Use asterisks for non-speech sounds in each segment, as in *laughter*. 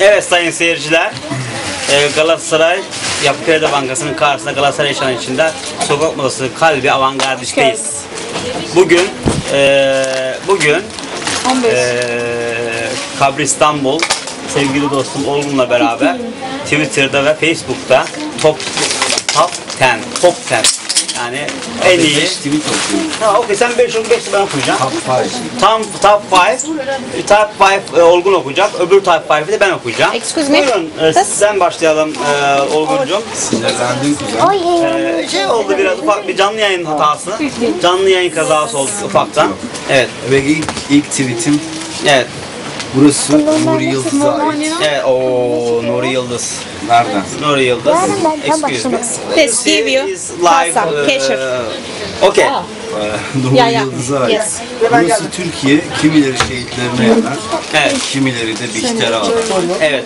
Evet sayın seyirciler. e, Galatasaray Yapı Kredi Bankası'nın karşısında Galatasaray yaşanan içinde sokak modası kalbi avantgardistteyiz. Bugün e, bugün 15. e, Kabri İstanbul sevgili dostum Olgun'la beraber *laughs* Twitter'da ve Facebook'ta top top 10 top 10 yani en iyi Beş tweet okuyorum. Tamam okey sen 5 oku 5 ben okuyacağım. Top five. Tam top 5, top 5 Olgun okuyacak, öbür top 5'i de ben okuyacağım. Excuse me? Buyurun, e, sizden başlayalım e, Olgun'cum. Sinirlendin kuzen. E, şey oldu biraz ufak bir canlı yayın hatası. Canlı yayın kazası oldu ufaktan. Evet, Ve ilk, ilk tweetim evet. Burası Nuri Yıldız'a ait. Evet, o Nuri Yıldız. Nereden? Nuri Yıldız. Excuse me. Let's give you Is live, e, cashier. Okay. Ee, Nuri Ya, ya. Yıldız'a ait. Yes. Burası Türkiye, kimileri şehitlerine yanar, Evet, kimileri de Bihter'e alır. evet.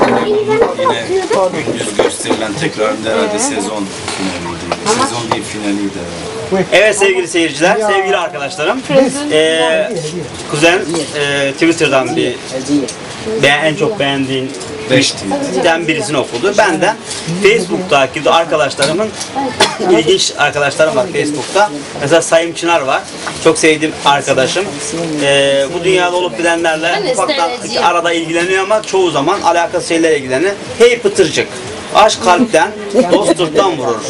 Memnun'un yine gündüz gösterilen tekrarında herhalde sezon finaliydi. Sezon bir finaliydi herhalde. Evet sevgili seyirciler, sevgili arkadaşlarım. Ee, kuzen e, Twitter'dan bir ben en çok beğendiğin Beş tweet. den birisini okudu. Benden Facebook'taki de arkadaşlarımın ilginç arkadaşlarım var Facebook'ta. Mesela Sayım Çınar var. Çok sevdiğim arkadaşım. Ee, bu dünyada olup bilenlerle ufaktan arada ilgileniyor ama çoğu zaman alakası şeylerle ilgileniyor. Hey Pıtırcık. Aşk kalpten, dost sırttan vurur.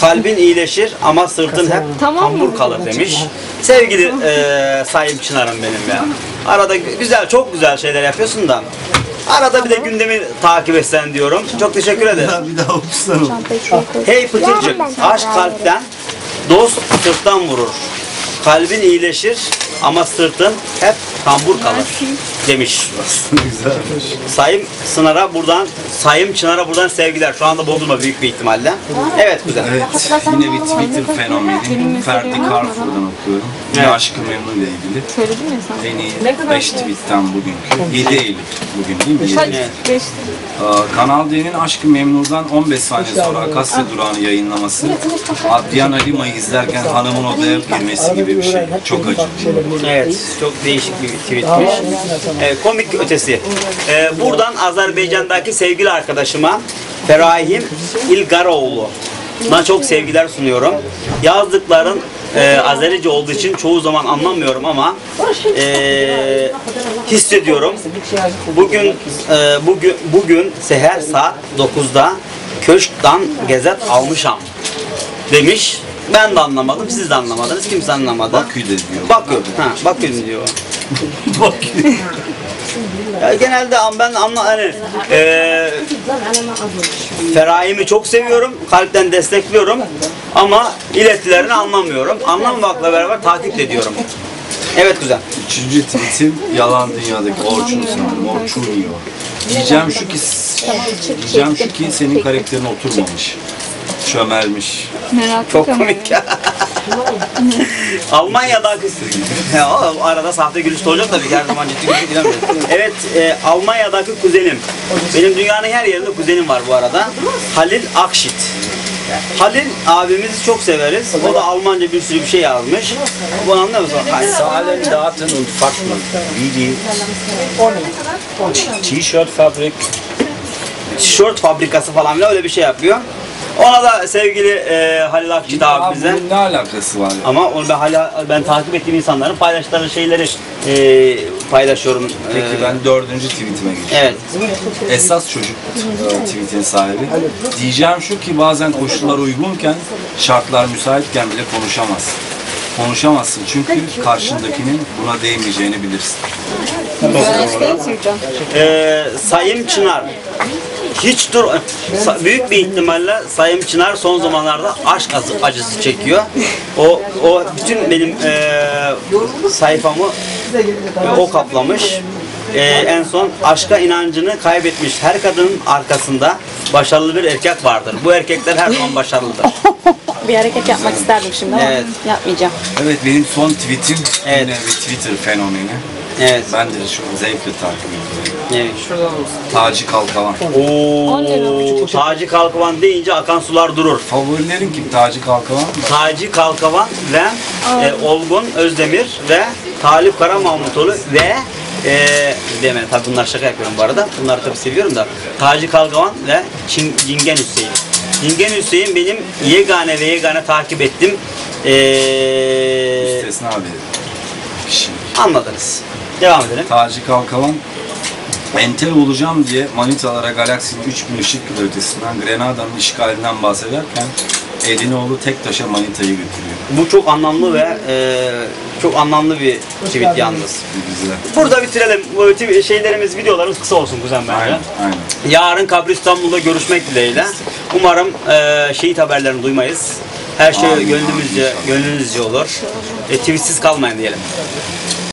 Kalbin iyileşir ama sırtın hep kambur kalır demiş. Sevgili e, Sayım Çınar'ım benim ya. Arada gü- güzel, çok güzel şeyler yapıyorsun da. Arada bir de gündemi takip etsen diyorum. Çok teşekkür ederim. Ya bir daha okusana. Hey Pıtırcık, aşk kalpten, dost sırttan vurur. Kalbin iyileşir ama sırtın hep kambur kalır demiş. *laughs* Sayım Sınar'a buradan, Sayım Çınar'a buradan sevgiler. Şu anda Bodrum'a büyük bir ihtimalle. Evet güzel. Evet, yine bir Twitter fenomeni. Ferdi Carrefour'dan okuyorum. Yine Evet. Aşkı Memnun'la ilgili. Söyledim ya sana. En iyi 5 tweetten bugünkü. 7 Eylül bugün değil mi? 7 Eylül. Evet. 5. Aa, Kanal D'nin Aşkı Memnun'dan 15 saniye sonra Akasya durağını yayınlaması Adrian Alima'yı izlerken hanımın odaya girmesi gibi bir şey. Çok acı. Evet, çok değişik bir tweetmiş. Ee, komik ötesi. Ee, buradan Azerbaycan'daki sevgili arkadaşıma Ferahim İlgaroğlu. Buna çok sevgiler sunuyorum. Yazdıkların e, Azerice olduğu için çoğu zaman anlamıyorum ama e, hissediyorum. Bugün e, bugün bugün seher saat 9'da köşkten gezet almışam demiş. Ben de anlamadım, siz de anlamadınız, kimse anlamadı. Bakü'de diyor. Bakü. Ha, Bakü diyor. Bakü. Ya genelde am- ben anla hani eee Ferahim'i çok seviyorum. Kalpten destekliyorum. Ama iletilerini anlamıyorum. Anlamamakla beraber takip ediyorum. Evet güzel. Üçüncü tweetim yalan dünyadaki Orçun sanırım. Orçun yiyor. Diyeceğim şu ki diyeceğim şu ki senin karakterin oturmamış. Çömelmiş. Merak Çok komik ya. *laughs* *laughs* Almanya'daki ya, o arada sahte gülüş de olacak tabii her zaman ciddi gülüş. *laughs* Evet, e, Almanya'daki kuzenim. Benim dünyanın her yerinde kuzenim var bu arada. Halil Akşit. Halil abimizi çok severiz. O da Almanca bir sürü bir şey yazmış. Bunu anlıyor musun? Zahlen, Daten und Fakten wie die T-Shirt-Fabrik, Tişört fabrikası falan öyle bir şey yapıyor. Ona da sevgili e, Halil Akşit Abi abimize. bunun ne alakası var ya? Ama onu ben hala ben takip ettiğim insanların paylaştıkları şeyleri e, paylaşıyorum. Peki E, ben dördüncü tweetime geçiyorum. Evet. Esas çocuk e, tweetin sahibi. Diyeceğim şu ki bazen koşullar uygunken, şartlar müsaitken bile konuşamazsın. Konuşamazsın çünkü karşındakinin buna değmeyeceğini bilirsin. Ee, Sayım Çınar hiç dur büyük bir ihtimalle Sayım Çınar son zamanlarda aşk acı- acısı çekiyor. O o bütün benim e, sayfamı e, o kaplamış. E, en son aşka inancını kaybetmiş. Her kadının arkasında başarılı bir erkek vardır. Bu erkekler her zaman başarılıdır. *laughs* Bir hareket yapmak isterdim şimdi ama Evet. yapmayacağım. Evet benim son tweetim Evet. yine bir Twitter fenomeni. Evet. Ben de şu an zevkle takip ediyorum. Evet. Taci Kalkavan. Oo, Taci Kalkavan deyince akan sular durur. Favorilerin kim? Taci Kalkavan? Taci Kalkavan ve e, Olgun Özdemir ve Talip Karamahmutoğlu ve Ee, deme tabii bunlar şaka yapıyorum bu arada. Bunları tabii seviyorum da. Taci Kalgavan ve Çin, Cingen Hüseyin. Cingen Hüseyin benim yegane ve yegane takip ettim. Ee, Müstesna bir kişi. anladınız. Devam edelim. Taci Kalkavan entel olacağım diye manitalara galaksinin 3000 ışık yılı ötesinden Grenada'nın işgalinden bahsederken Edinoğlu tek taşa manitayı götürüyor. Bu çok anlamlı ve e, çok anlamlı bir tweet yalnız. Güzel. Burada bitirelim. Bu tw- şeylerimiz, videolarımız kısa olsun kuzen bence. Aynen, aynen. Yarın Kabri İstanbul'da görüşmek dileğiyle. Umarım e, şehit haberlerini duymayız. Her şey Amin, gönlümüzce, amin, gönlünüzce olur. E, tweetsiz kalmayın diyelim.